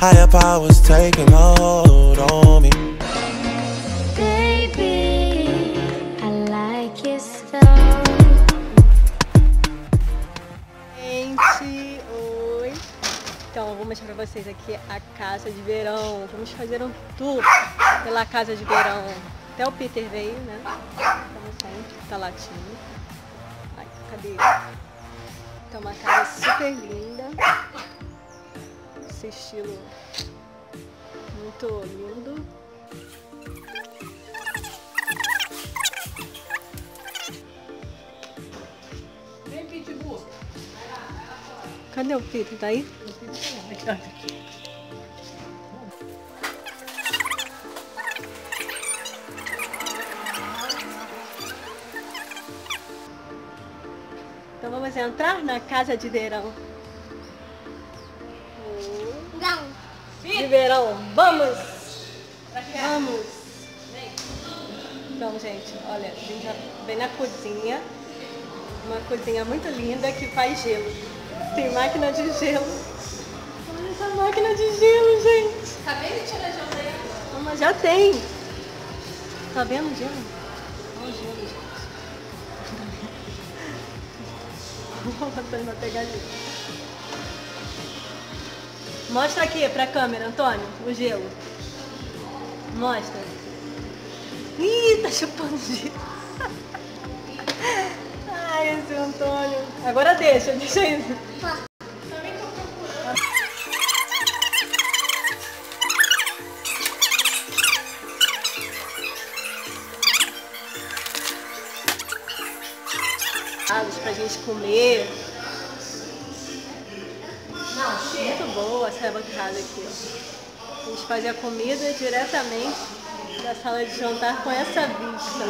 Higher powers taking hold on me. Baby, I like. Gente, oi! Então, eu vou mostrar pra vocês aqui a casa de verão. Vamos fazer um tour pela casa de verão. Até o Peter veio, né? Como sempre, tá latindo. Ai, cadê ele? Então, uma casa super linda. Esse estilo muito lindo. Cadê o Peter? Tá aí? Então vamos entrar na casa de verão. De verão, vamos! Vamos! Então, gente, olha, a gente já vem na cozinha. Uma cozinha muito linda que faz gelo. Tem máquina de gelo. Olha essa máquina de gelo, gente. Acabei de tirar de onde Ah, mas já tem. Tá vendo o gelo? Olha o gelo, gente. Vou botar pegar gelo. Mostra aqui pra câmera, Antônio, o gelo. Mostra. Ih, tá chupando gelo. Ai, esse Antônio. Agora deixa, deixa isso. pra gente comer. Boa essa bancada aqui. A gente faz a comida diretamente da sala de jantar com essa vista.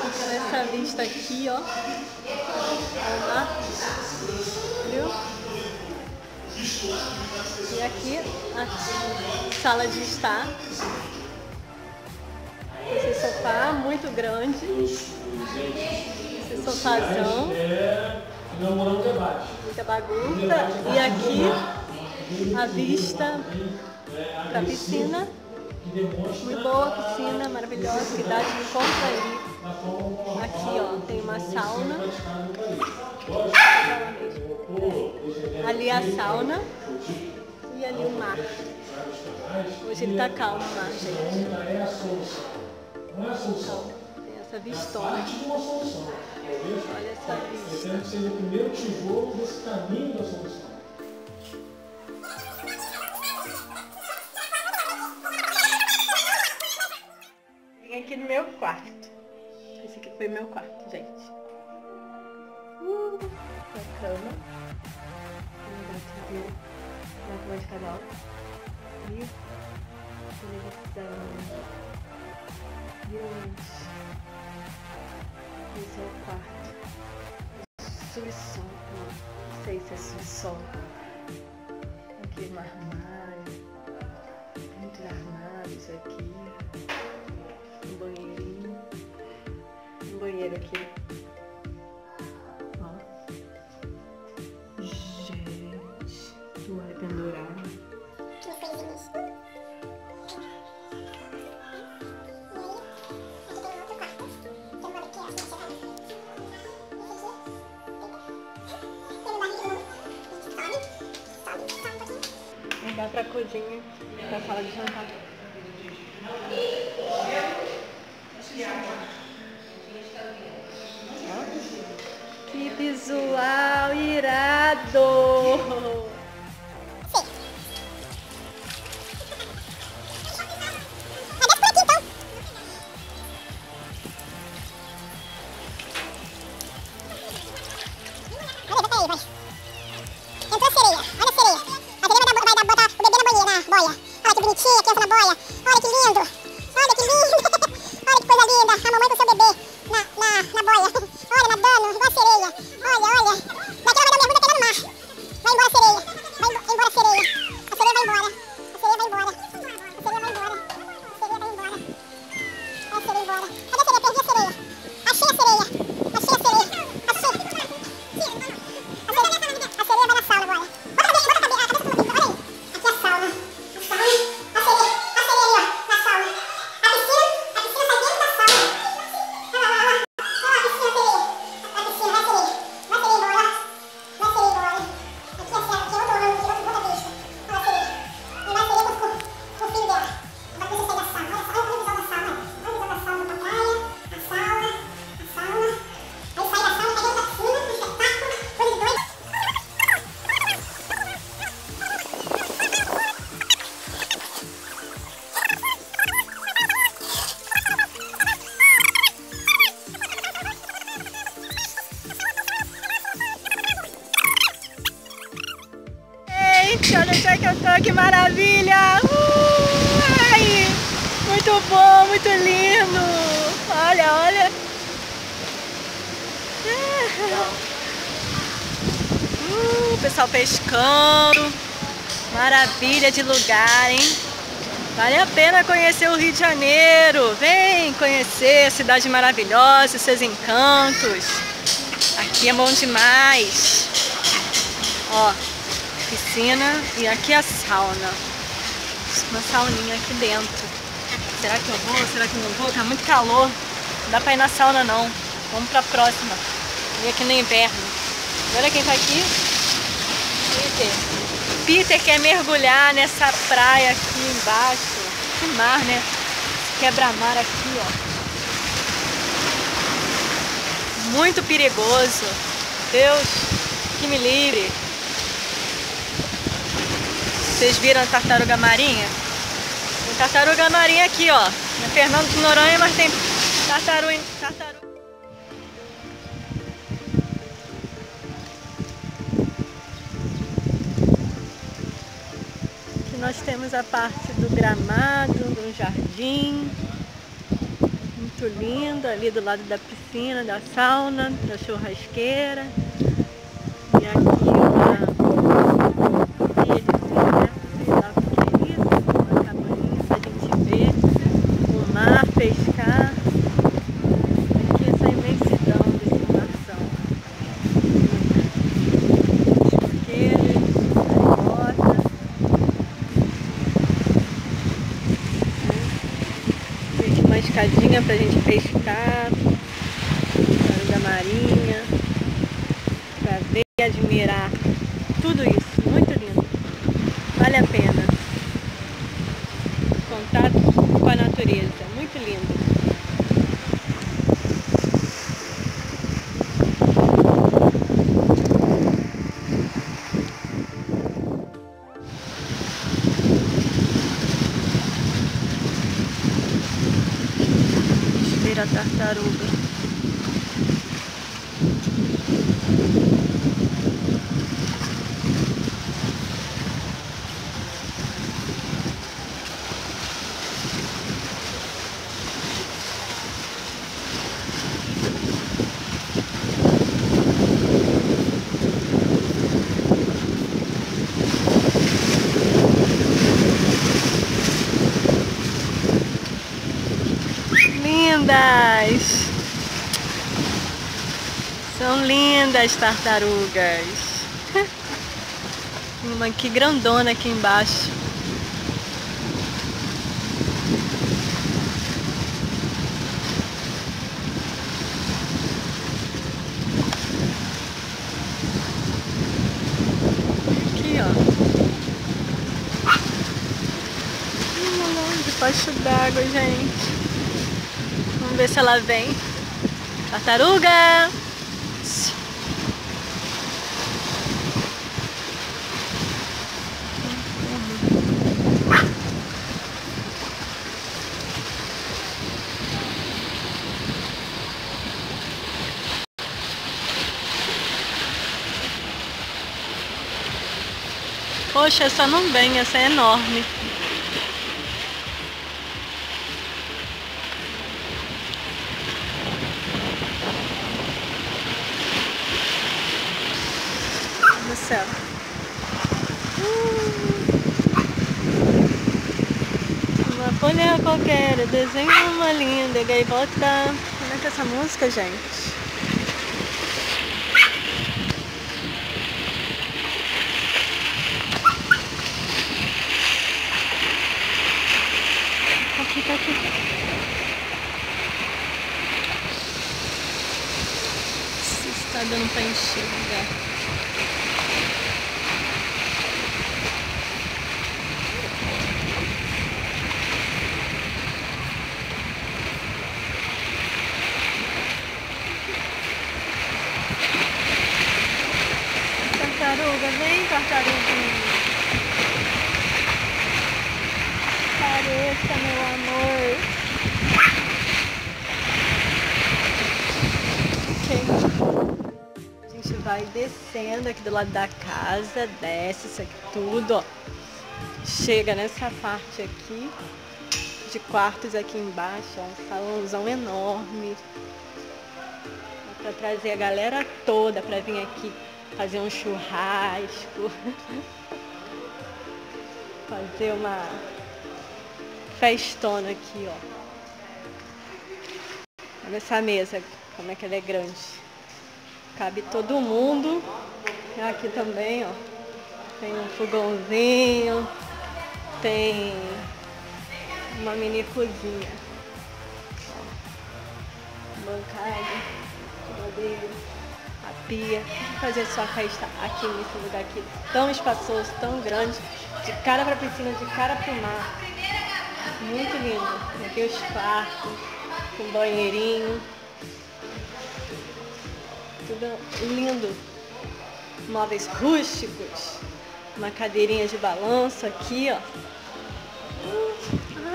Com essa vista aqui, ó. Mar. Viu? E aqui a sala de estar. Esse sofá muito grande. Esse sofazão. Muita bagunça. E aqui a vista da piscina. Muito boa piscina, maravilhosa, que dá de encontro ali. Aqui ó, tem uma sauna. Ali a sauna. E ali o mar. Hoje ele tá calmo mar, gente. Então, tem essa vistona. Olha essa vista. Tem que ser o primeiro tijolo desse caminho da solução. Quarto. Esse aqui foi meu quarto, gente. Uh, a cama. Um TV na cama de canal. E televisão. Gente. Esse é o quarto. Subsol. Não sei se é subsol. Dar pra cozinha, pra sala de jantar. Que visual irado! Olha, nadando, igual a sereia. Olha, olha. Muito lindo! Olha, olha! Uh, o pessoal pescando. Maravilha de lugar, hein? Vale a pena conhecer o Rio de Janeiro. Vem conhecer a cidade maravilhosa, seus encantos. Aqui é bom demais. Ó, piscina e aqui a sauna. Uma sauninha aqui dentro. Será que eu vou? Será que não vou? Tá muito calor. Não dá pra ir na sauna não. Vamos pra próxima. E aqui no inverno. Olha quem tá aqui. Peter. Peter quer mergulhar nessa praia aqui embaixo. Que mar, né? Quebra-mar aqui, ó. Muito perigoso. Deus, que me livre. Vocês viram a tartaruga marinha? Tartaruga marinha aqui, ó. Na Fernando de Noronha, mas tem tartaruga. tartaruga. Aqui nós temos a parte do gramado, do jardim. Muito lindo, ali do lado da piscina, da sauna, da churrasqueira. E aqui uma né? Sei lá o que é isso, uma cabaninha pra gente ver o mar, pescar. Aqui essa imensidão desse marzão. Churrasqueiras, gaivota. Tem aqui uma escadinha pra gente pescar. Tartaruga marinha. Pra ver e admirar tudo isso. Muito lindo. Vale a pena. Lindas! São lindas tartarugas. Uma aqui grandona aqui embaixo. Aqui, ó. Debaixo d'água, gente. Vamos ver se ela vem. Tartaruga! Poxa, essa não vem, essa é enorme. Céu. Uma folha qualquer, desenho uma linda, gaivota. Como é que é essa música, gente? Tá aqui, tá aqui. Se está dando pra enxergar. Tartaruga, vem tartaruguinha. Pareça, meu amor. A gente vai descendo aqui do lado da casa, desce isso aqui tudo, ó. chega nessa parte aqui de quartos aqui embaixo, ó, um salãozão enorme. Pra trazer a galera toda pra vir aqui fazer um churrasco. fazer uma festona aqui, ó. Olha essa mesa, como é que ela é grande. Cabe todo mundo. Aqui também, ó. Tem um fogãozinho. Tem uma mini cozinha. Bancada, geladeira, a pia. Fazer sua festa aqui nesse lugar aqui tão espaçoso, tão grande. De cara pra piscina, de cara pro mar. Muito lindo. Aqui os quartos, com banheirinho. Tudo lindo. Móveis rústicos. Uma cadeirinha de balanço aqui, ó.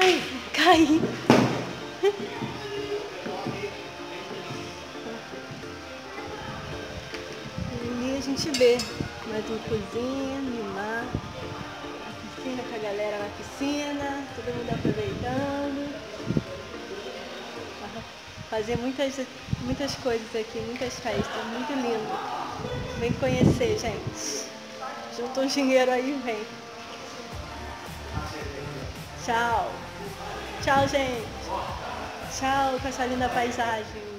Ai, caí. Gente vê mais uma cozinha, mimar. A piscina com a galera na piscina, todo mundo aproveitando. Fazer muitas, muitas coisas aqui, muitas festas, muito lindo. Vem conhecer, gente. Junta um dinheiro aí, vem. Tchau. Tchau, gente. Tchau com essa linda paisagem.